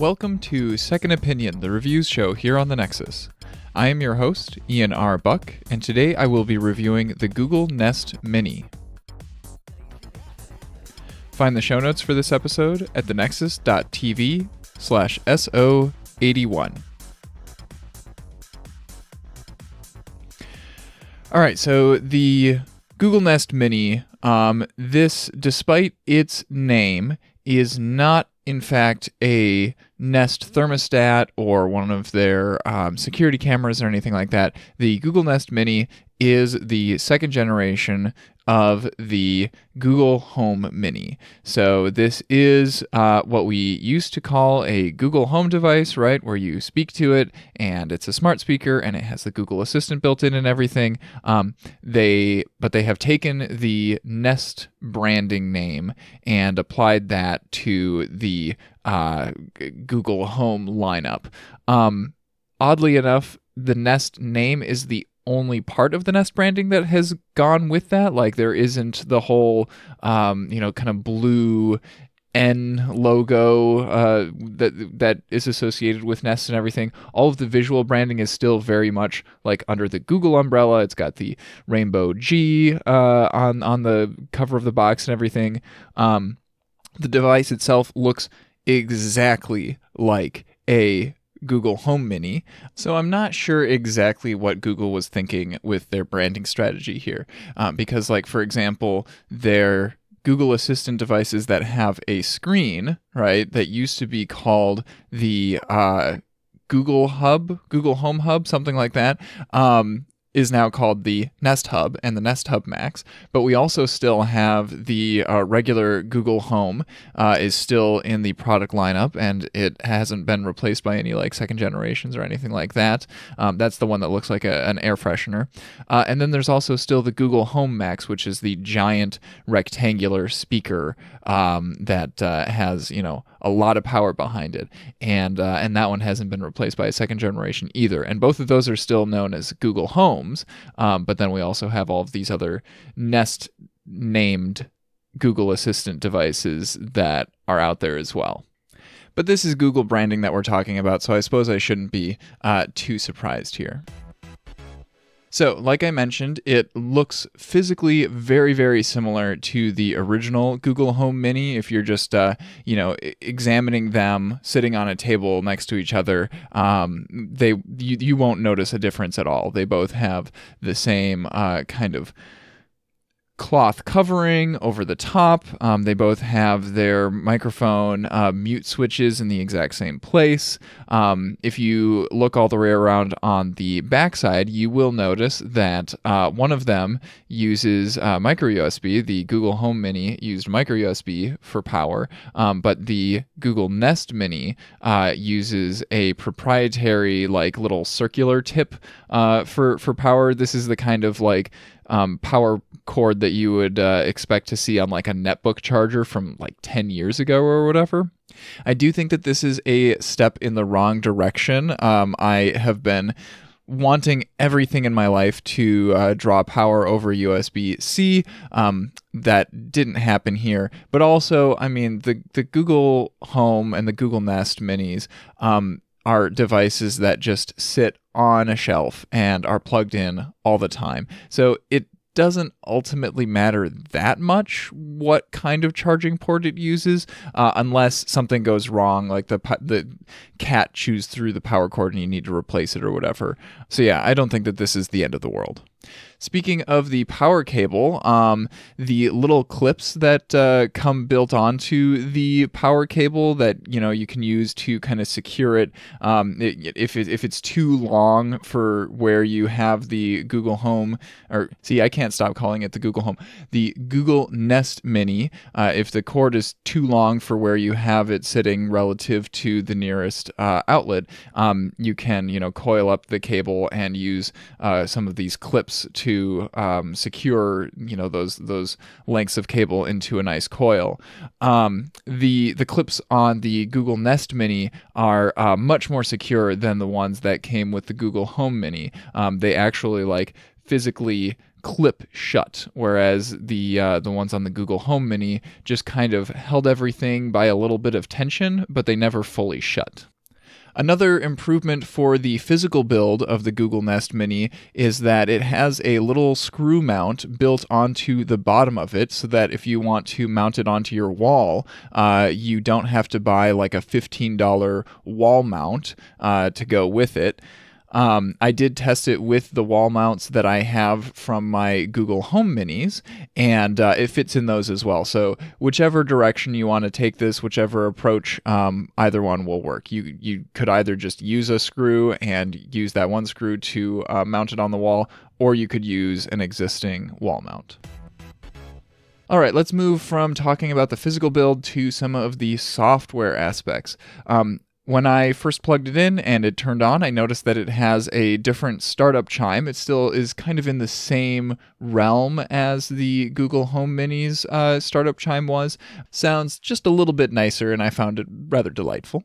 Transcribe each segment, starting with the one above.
Welcome to Second Opinion, the reviews show here on the Nexus. I am your host, Ian R. Buck, and today I will be reviewing the Google Nest Mini. Find the show notes for this episode at thenexus.tv slash SO81. All right, so the Google Nest Mini, um, this, despite its name, is not in fact a Nest thermostat or one of their um, security cameras or anything like that. The Google Nest Mini is the second generation of the Google Home Mini. So, this is uh, what we used to call a Google Home device, right? Where you speak to it and it's a smart speaker and it has the Google Assistant built in and everything. Um, they, but they have taken the Nest branding name and applied that to the uh, Google Home lineup. Um, oddly enough, the Nest name is the only part of the Nest branding that has gone with that. Like there isn't the whole, um, you know, kind of blue N logo uh, that that is associated with Nest and everything. All of the visual branding is still very much like under the Google umbrella. It's got the rainbow G uh, on on the cover of the box and everything. Um, the device itself looks exactly like a Google Home Mini. So I'm not sure exactly what Google was thinking with their branding strategy here. Um, because, like, for example, their Google Assistant devices that have a screen, right, that used to be called the uh, Google Hub, Google Home Hub, something like that. Um, is now called the Nest Hub and the Nest Hub Max, but we also still have the uh, regular Google Home uh, is still in the product lineup, and it hasn't been replaced by any like second generations or anything like that. Um, that's the one that looks like a, an air freshener, uh, and then there's also still the Google Home Max, which is the giant rectangular speaker um, that uh, has you know a lot of power behind it, and uh, and that one hasn't been replaced by a second generation either, and both of those are still known as Google homes. Um, but then we also have all of these other Nest named Google Assistant devices that are out there as well. But this is Google branding that we're talking about, so I suppose I shouldn't be uh, too surprised here. So, like I mentioned, it looks physically very, very similar to the original Google Home Mini. If you're just, uh, you know, examining them sitting on a table next to each other, um, they you, you won't notice a difference at all. They both have the same uh, kind of cloth covering over the top. Um, they both have their microphone uh, mute switches in the exact same place. Um, if you look all the way around on the backside, you will notice that uh, one of them uses uh, micro USB. The Google Home Mini used micro USB for power, um, but the Google Nest Mini uh, uses a proprietary, like little circular tip uh, for for power. This is the kind of like um, power cord that you would uh, expect to see on like a netbook charger from like 10 years ago or whatever. I do think that this is a step in the wrong direction. Um, I have been wanting everything in my life to uh, draw power over USB C. Um, that didn't happen here. But also, I mean, the, the Google Home and the Google Nest minis um, are devices that just sit on a shelf and are plugged in all the time. So it doesn't ultimately matter that much what kind of charging port it uses, uh, unless something goes wrong, like the the cat chews through the power cord and you need to replace it or whatever. So yeah, I don't think that this is the end of the world. Speaking of the power cable, um, the little clips that uh, come built onto the power cable that you know you can use to kind of secure it. Um, it, if it, if it's too long for where you have the Google Home, or see, I can't stop calling it the Google Home, the Google Nest Mini. Uh, if the cord is too long for where you have it sitting relative to the nearest uh, outlet, um, you can you know coil up the cable and use uh, some of these clips to to um, secure you know those those lengths of cable into a nice coil. Um, the the clips on the Google Nest Mini are uh, much more secure than the ones that came with the Google Home Mini. Um, they actually like physically clip shut, whereas the uh, the ones on the Google Home Mini just kind of held everything by a little bit of tension, but they never fully shut. Another improvement for the physical build of the Google Nest Mini is that it has a little screw mount built onto the bottom of it so that if you want to mount it onto your wall, uh, you don't have to buy like a $15 wall mount uh, to go with it. Um, I did test it with the wall mounts that I have from my Google Home Minis, and uh, it fits in those as well. So whichever direction you want to take this, whichever approach, um, either one will work. You you could either just use a screw and use that one screw to uh, mount it on the wall, or you could use an existing wall mount. All right, let's move from talking about the physical build to some of the software aspects. Um, when I first plugged it in and it turned on, I noticed that it has a different startup chime. It still is kind of in the same realm as the Google Home Mini's uh, startup chime was. Sounds just a little bit nicer, and I found it rather delightful.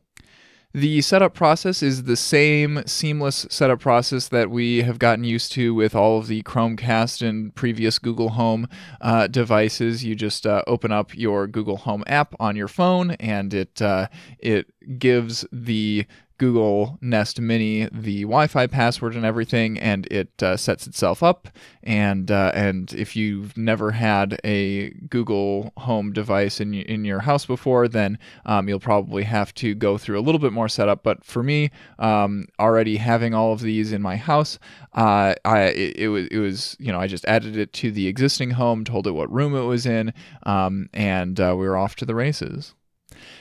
The setup process is the same seamless setup process that we have gotten used to with all of the Chromecast and previous Google Home uh, devices. You just uh, open up your Google Home app on your phone, and it uh, it gives the Google Nest Mini the Wi-Fi password and everything, and it uh, sets itself up. And uh, and if you've never had a Google Home device in in your house before, then um, you'll probably have to go through a little bit more setup. But for me, um, already having all of these in my house, uh, I it, it, was it was you know I just added it to the existing home, told it what room it was in, um, and uh, we were off to the races.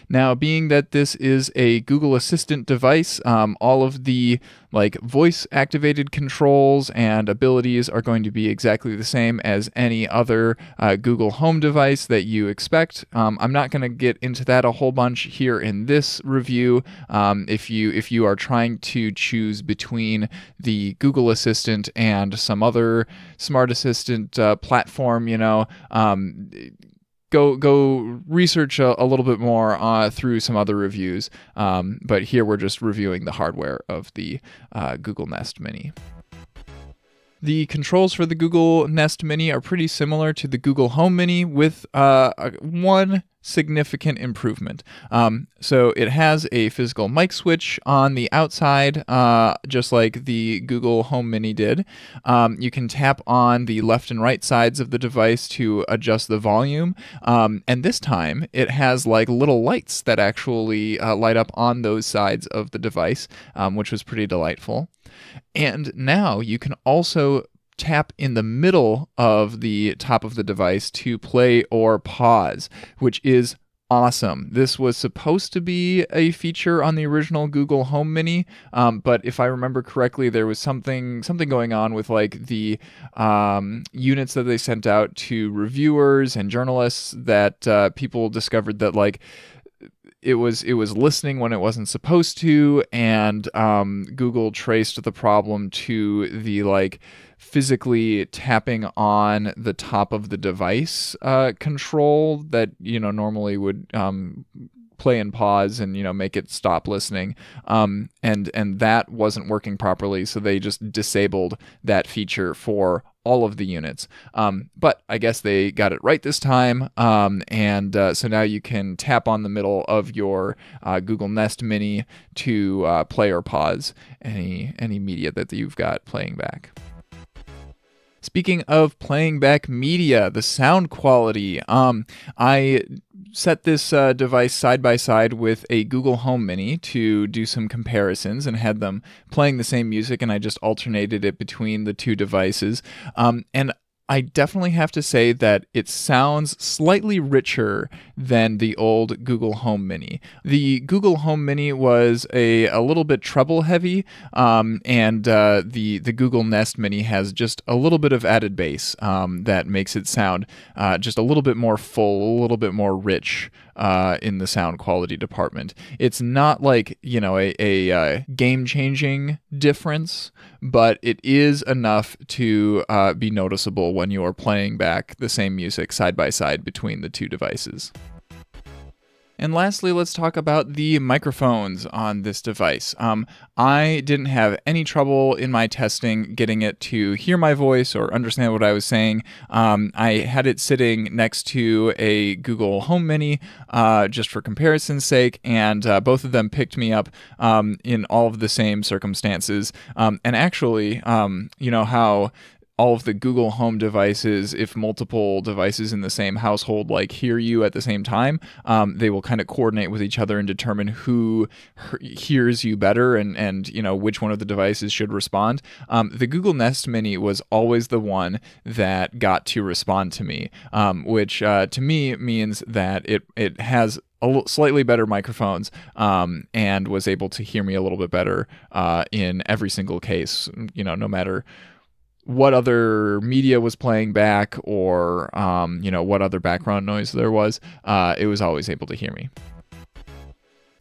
Now, being that this is a Google Assistant device, um, all of the like voice activated controls and abilities are going to be exactly the same as any other uh, Google Home device that you expect. Um, I'm not going to get into that a whole bunch here in this review. Um, if you if you are trying to choose between the Google Assistant and some other smart assistant uh, platform, you know um, go go research a, a little bit more uh, through some other reviews. Um, but here we're just reviewing the hardware of the uh, Google Nest Mini. The controls for the Google Nest Mini are pretty similar to the Google Home Mini with uh, one significant improvement. Um, so it has a physical mic switch on the outside, uh, just like the Google Home Mini did. Um, you can tap on the left and right sides of the device to adjust the volume. Um, and this time it has like little lights that actually uh, light up on those sides of the device, um, which was pretty delightful. And now you can also tap in the middle of the top of the device to play or pause, which is awesome. This was supposed to be a feature on the original Google Home Mini, um, but if I remember correctly, there was something something going on with like the um, units that they sent out to reviewers and journalists that uh, people discovered that like it was it was listening when it wasn't supposed to, and um, Google traced the problem to the like physically tapping on the top of the device uh, control that you know normally would um, play and pause and you know make it stop listening um, and and that wasn't working properly so they just disabled that feature for all of the units. Um, but I guess they got it right this time. Um, and uh, so now you can tap on the middle of your uh, Google Nest Mini to uh, play or pause any any media that you've got playing back. Speaking of playing back media, the sound quality. Um, I set this uh, device side by side with a Google Home Mini to do some comparisons and had them playing the same music, and I just alternated it between the two devices. Um, and I definitely have to say that it sounds slightly richer than the old Google Home Mini. The Google Home Mini was a, a little bit treble heavy, um, and uh, the the Google Nest Mini has just a little bit of added bass um, that makes it sound uh, just a little bit more full, a little bit more rich uh, in the sound quality department. It's not like you know a, a uh, game changing difference, but it is enough to uh, be noticeable when you are playing back the same music side by side between the two devices. And lastly, let's talk about the microphones on this device. Um, I didn't have any trouble in my testing getting it to hear my voice or understand what I was saying. Um, I had it sitting next to a Google Home Mini uh, just for comparison's sake, and uh, both of them picked me up um, in all of the same circumstances. Um, and actually, um, you know how all of the Google Home devices, if multiple devices in the same household like hear you at the same time, um, they will kind of coordinate with each other and determine who hears you better and and you know which one of the devices should respond. Um, the Google Nest Mini was always the one that got to respond to me, um, which uh, to me means that it it has a slightly better microphones um, and was able to hear me a little bit better uh, in every single case. You know, no matter what other media was playing back or um, you know what other background noise there was uh, it was always able to hear me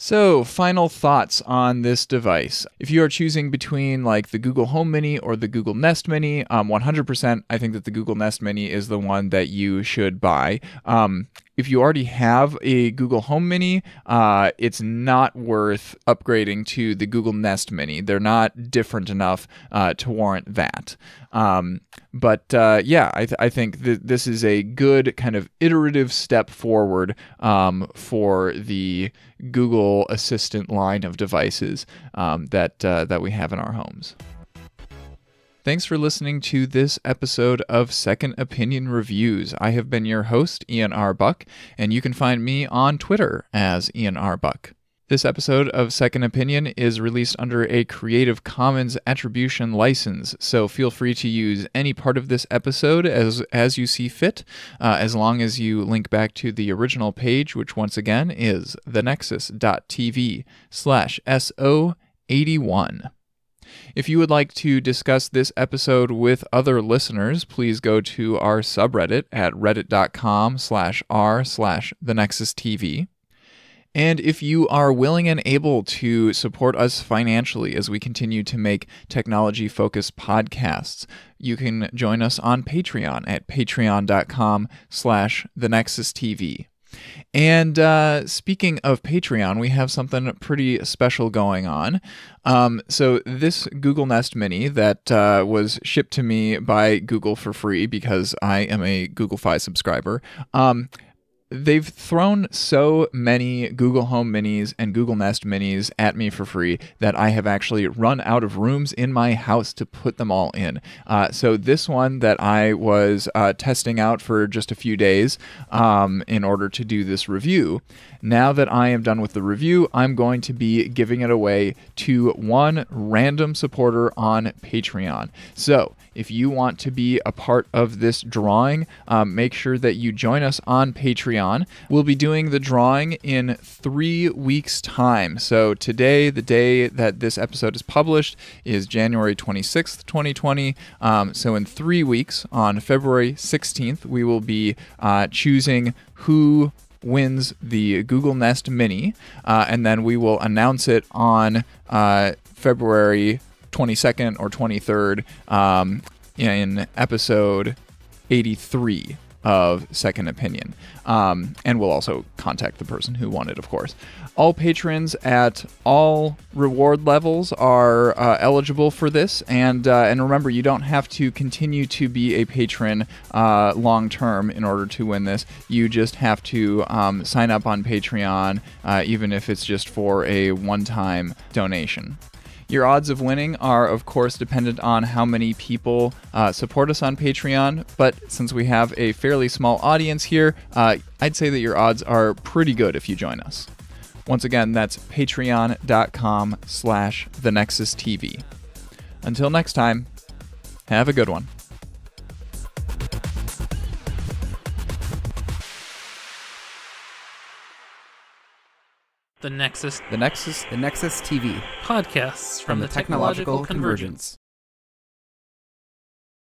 so, final thoughts on this device. If you are choosing between like the Google Home Mini or the Google Nest Mini, um, 100% I think that the Google Nest Mini is the one that you should buy. Um, if you already have a Google Home Mini, uh, it's not worth upgrading to the Google Nest Mini. They're not different enough uh, to warrant that. Um, but uh, yeah, I, th- I think th- this is a good kind of iterative step forward um, for the Google Assistant line of devices um, that uh, that we have in our homes. Thanks for listening to this episode of Second Opinion Reviews. I have been your host, Ian R. Buck, and you can find me on Twitter as Ian R. Buck. This episode of Second Opinion is released under a Creative Commons attribution license, so feel free to use any part of this episode as as you see fit, uh, as long as you link back to the original page, which once again is thenexus.tv slash SO81. If you would like to discuss this episode with other listeners, please go to our subreddit at reddit.com slash r slash the Nexus TV. And if you are willing and able to support us financially as we continue to make technology focused podcasts, you can join us on Patreon at patreon.com slash the Nexus TV. And uh, speaking of Patreon, we have something pretty special going on. Um, so, this Google Nest Mini that uh, was shipped to me by Google for free because I am a Google Fi subscriber. Um, they've thrown so many Google Home Minis and Google Nest Minis at me for free that I have actually run out of rooms in my house to put them all in. Uh, so this one that I was uh, testing out for just a few days um, in order to do this review. Now that I am done with the review, I'm going to be giving it away to one random supporter on Patreon. So if you want to be a part of this drawing, um, make sure that you join us on Patreon. We'll be doing the drawing in three weeks' time. So today, the day that this episode is published, is January 26th, 2020. Um, so in three weeks, on February 16th, we will be uh, choosing who wins the Google Nest Mini, uh, and then we will announce it on uh, February 22nd or 23rd um, in episode 83 of Second Opinion. Um, and we'll also contact the person who won it, of course. All patrons at all reward levels are uh, eligible for this, and uh, and remember, you don't have to continue to be a patron uh, long term in order to win this. You just have to um, sign up on Patreon, uh, even if it's just for a one-time donation. Your odds of winning are, of course, dependent on how many people uh, support us on Patreon. But since we have a fairly small audience here, uh, I'd say that your odds are pretty good if you join us. Once again, that's patreon.com slash the Nexus TV. Until next time, have a good one. The Nexus The Nexus, the Nexus TV podcasts from, from the, the Technological Convergence.